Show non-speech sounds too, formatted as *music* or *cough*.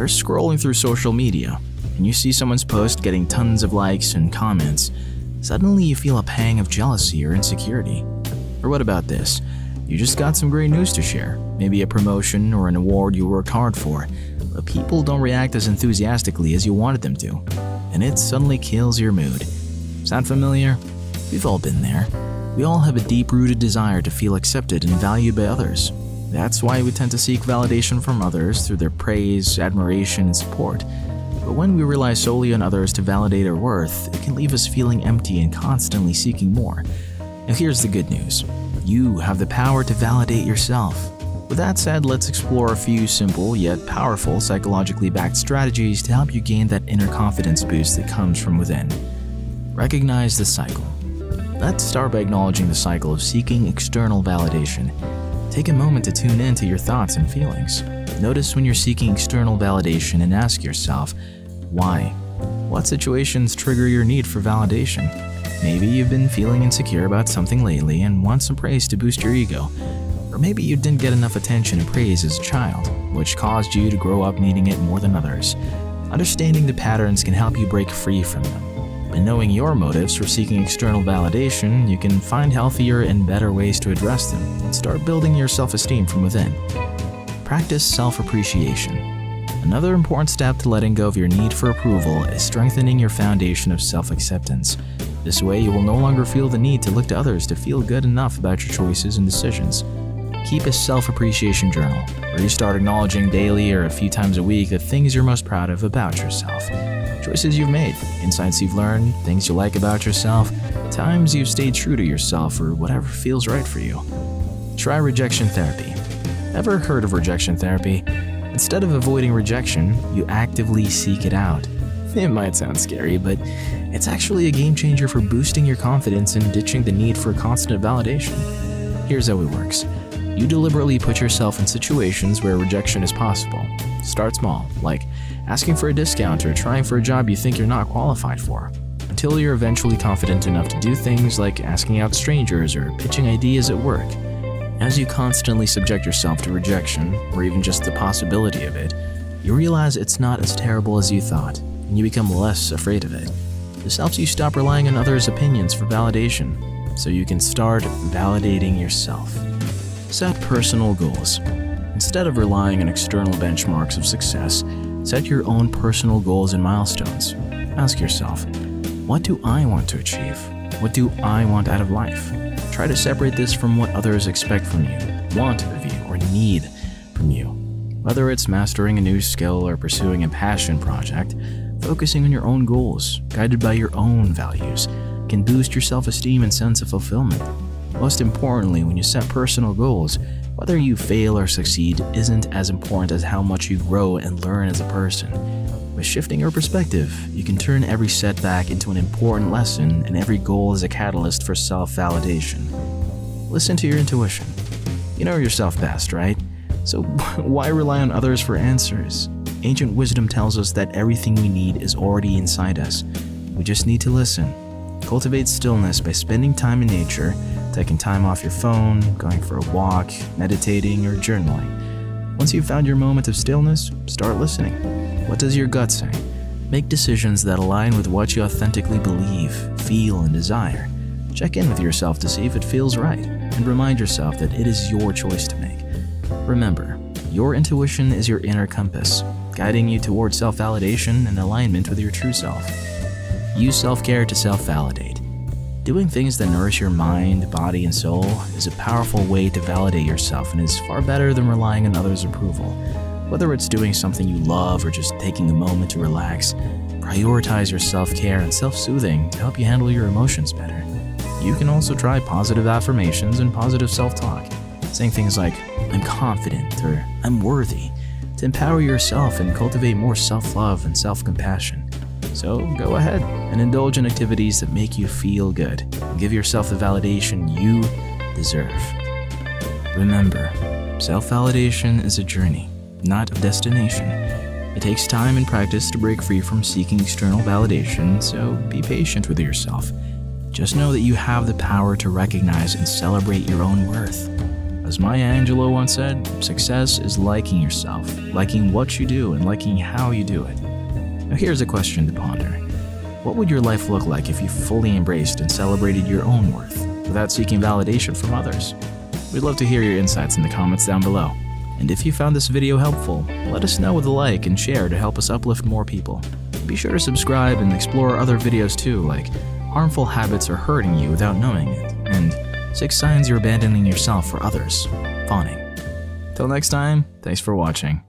You're scrolling through social media, and you see someone's post getting tons of likes and comments. Suddenly, you feel a pang of jealousy or insecurity. Or what about this? You just got some great news to share, maybe a promotion or an award you worked hard for, but people don't react as enthusiastically as you wanted them to, and it suddenly kills your mood. Sound familiar? We've all been there. We all have a deep rooted desire to feel accepted and valued by others. That's why we tend to seek validation from others through their praise, admiration, and support. But when we rely solely on others to validate our worth, it can leave us feeling empty and constantly seeking more. Now, here's the good news you have the power to validate yourself. With that said, let's explore a few simple yet powerful psychologically backed strategies to help you gain that inner confidence boost that comes from within. Recognize the cycle. Let's start by acknowledging the cycle of seeking external validation. Take a moment to tune in to your thoughts and feelings. Notice when you're seeking external validation and ask yourself, why? What situations trigger your need for validation? Maybe you've been feeling insecure about something lately and want some praise to boost your ego. Or maybe you didn't get enough attention and praise as a child, which caused you to grow up needing it more than others. Understanding the patterns can help you break free from them. And knowing your motives for seeking external validation, you can find healthier and better ways to address them and start building your self esteem from within. Practice self appreciation. Another important step to letting go of your need for approval is strengthening your foundation of self acceptance. This way, you will no longer feel the need to look to others to feel good enough about your choices and decisions. Keep a self appreciation journal where you start acknowledging daily or a few times a week the things you're most proud of about yourself. Choices you've made, insights you've learned, things you like about yourself, times you've stayed true to yourself, or whatever feels right for you. Try rejection therapy. Ever heard of rejection therapy? Instead of avoiding rejection, you actively seek it out. *laughs* It might sound scary, but it's actually a game changer for boosting your confidence and ditching the need for constant validation. Here's how it works you deliberately put yourself in situations where rejection is possible. Start small, like asking for a discount or trying for a job you think you're not qualified for, until you're eventually confident enough to do things like asking out strangers or pitching ideas at work. As you constantly subject yourself to rejection, or even just the possibility of it, you realize it's not as terrible as you thought and you become less afraid of it. This helps you stop relying on others' opinions for validation, so you can start validating yourself. Set personal goals. Instead of relying on external benchmarks of success, set your own personal goals and milestones. Ask yourself, what do I want to achieve? What do I want out of life? Try to separate this from what others expect from you, want of you, or need from you. Whether it's mastering a new skill or pursuing a passion project, Focusing on your own goals, guided by your own values, can boost your self esteem and sense of fulfillment. Most importantly, when you set personal goals, whether you fail or succeed isn't as important as how much you grow and learn as a person. With shifting your perspective, you can turn every setback into an important lesson and every goal as a catalyst for self validation. Listen to your intuition. You know yourself best, right? So *laughs* why rely on others for answers? Ancient wisdom tells us that everything we need is already inside us. We just need to listen. Cultivate stillness by spending time in nature, taking time off your phone, going for a walk, meditating, or journaling. Once you've found your moment of stillness, start listening. What does your gut say? Make decisions that align with what you authentically believe, feel, and desire. Check in with yourself to see if it feels right, and remind yourself that it is your choice to make. Remember, your intuition is your inner compass guiding you towards self validation and alignment with your true self. Use self care to self validate. Doing things that nourish your mind, body, and soul is a powerful way to validate yourself and is far better than relying on others' approval. Whether it's doing something you love or just taking a moment to relax, prioritize your self care and self soothing to help you handle your emotions better. You can also try positive affirmations and positive self talk, saying things like, I'm confident or I'm worthy to empower yourself and cultivate more self love and self compassion. So go ahead and indulge in activities that make you feel good give yourself the validation you deserve. Remember, self validation is a journey, not a destination. It takes time and practice to break free from seeking external validation, so be patient with yourself. Just know that you have the power to recognize and celebrate your own worth. As Maya Angelou once said, success is liking yourself, liking what you do, and liking how you do it. Now, here's a question to ponder What would your life look like if you fully embraced and celebrated your own worth without seeking validation from others? We'd love to hear your insights in the comments down below. And if you found this video helpful, let us know with a like and share to help us uplift more people. Be sure to subscribe and explore other videos too, like harmful habits are hurting you without knowing it, and six signs you're abandoning yourself for others, fawning. Till next time, thanks for watching.